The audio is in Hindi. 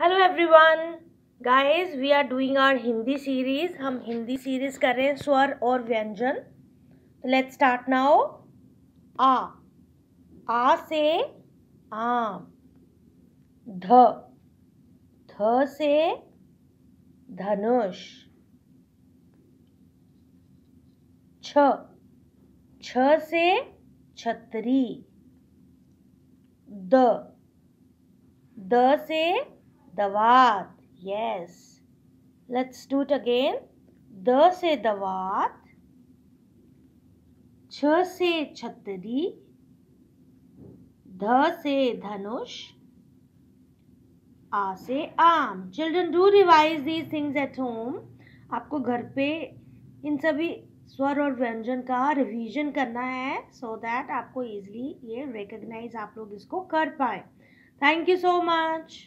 Hello everyone guys we are doing our Hindi series हम हिंदी सीरीज़ कर रहे हैं, स्वर और व्यंजन. तो लेट्स स्टार्ट नाउ आ. आ से आम. ध. ध से धनुष. छ. छ से छतरी. द. द से दवात, yes. Let's do it again. द से दवात, छ से छतरी, ध से धनुष, आ से आम. Children do revise these things at home आपको घर पे इन सभी स्वर और व्यंजन का रिवीजन करना है सो so दैट आपको इजली ये रिकग्नाइज आप लोग इसको कर पाए. Thank you so much